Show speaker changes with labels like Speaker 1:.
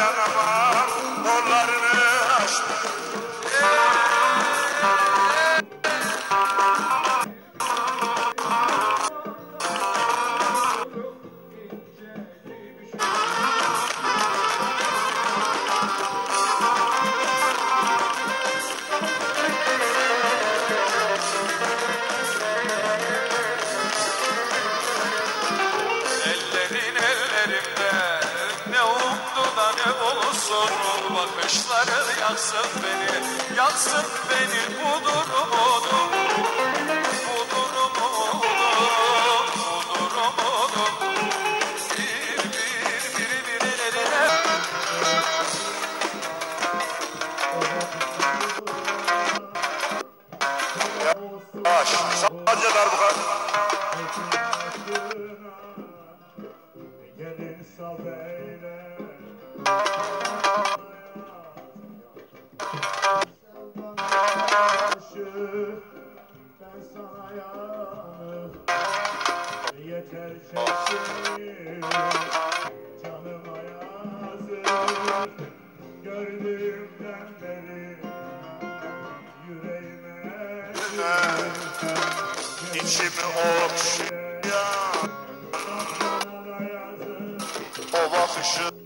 Speaker 1: dayanamam Kollarını açtım
Speaker 2: Ellerin ellerimde ne ne bulsun Bakışları yaksın beni, yaksın beni budur umudum Budur umudum, budur umudum Bir bir bir birilerine
Speaker 1: Yavaş sadece darbuka
Speaker 3: Yeter çeksin Canıma yazık Gördüğümden beri. Yüreğime
Speaker 1: İçimi okşayan O bakışı